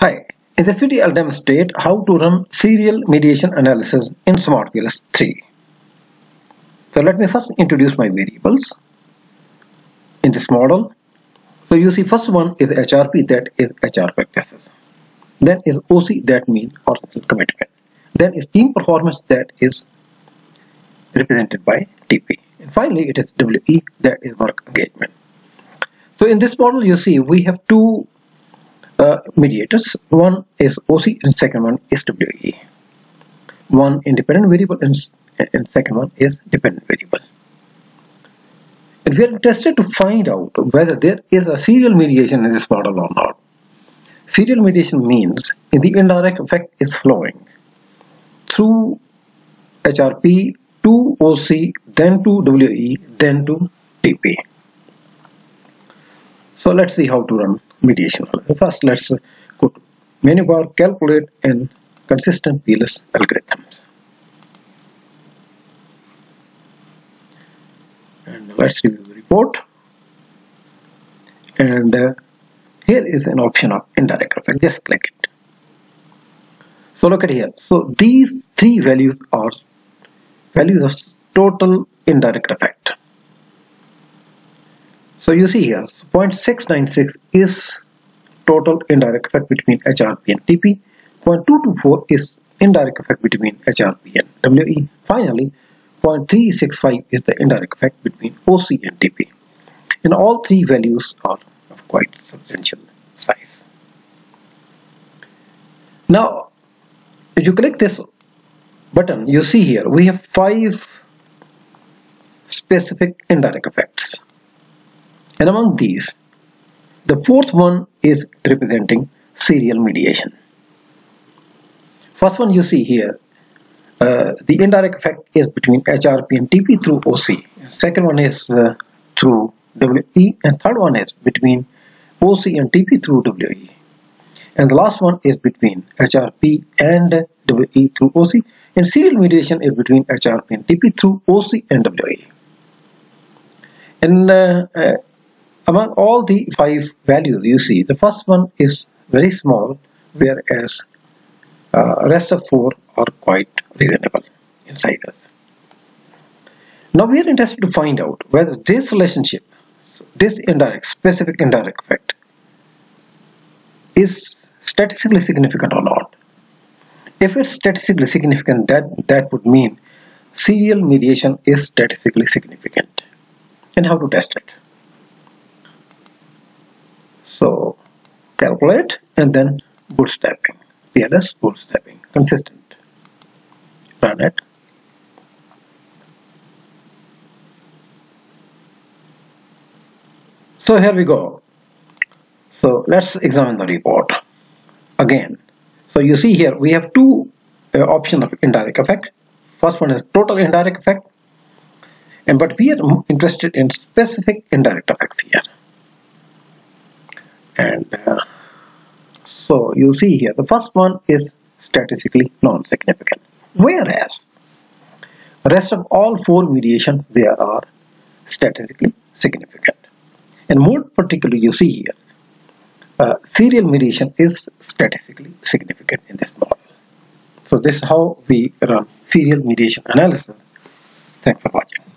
Hi, in this video I'll demonstrate how to run serial mediation analysis in SmartPLS 3. So let me first introduce my variables in this model. So you see first one is HRP that is HR practices. Then is OC that means organizational commitment. Then is team performance that is represented by TP. And finally it is WE that is work engagement. So in this model you see we have two uh, mediators. One is OC and second one is WE. One independent variable and, and second one is dependent variable. And we are interested to find out whether there is a serial mediation in this model or not. Serial mediation means the indirect effect is flowing through HRP to OC, then to WE, then to TP. So let's see how to run mediation. First, let's go to menu bar, calculate and consistent PLS algorithms. And let's review the report. And uh, here is an option of indirect effect. Just click it. So look at here. So these three values are values of total indirect effect. So you see here, 0.696 is total indirect effect between HRP and TP. 0.224 is indirect effect between HRP and WE. Finally, 0.365 is the indirect effect between OC and TP. And all three values are of quite substantial size. Now, if you click this button, you see here we have five specific indirect effects. And among these, the fourth one is representing serial mediation. First one you see here, uh, the indirect effect is between HRP and TP through OC. Second one is uh, through WE and third one is between OC and TP through WE. And the last one is between HRP and WE through OC. And serial mediation is between HRP and TP through OC and WE. And uh, uh among all the five values you see, the first one is very small, whereas uh, rest of four are quite reasonable in sizes. Now we are interested to find out whether this relationship, this indirect, specific indirect effect, is statistically significant or not. If it's statistically significant, that, that would mean serial mediation is statistically significant. And how to test it? So calculate and then bootstrapping. PLS bootstrapping, consistent. Run it. So here we go. So let's examine the report again. So you see here we have two uh, options of indirect effect. First one is total indirect effect, and but we are interested in specific indirect effects here and uh, so you see here the first one is statistically non-significant. Whereas rest of all four mediations there are statistically significant. And more particularly you see here uh, serial mediation is statistically significant in this model. So this is how we run serial mediation analysis. Thanks for watching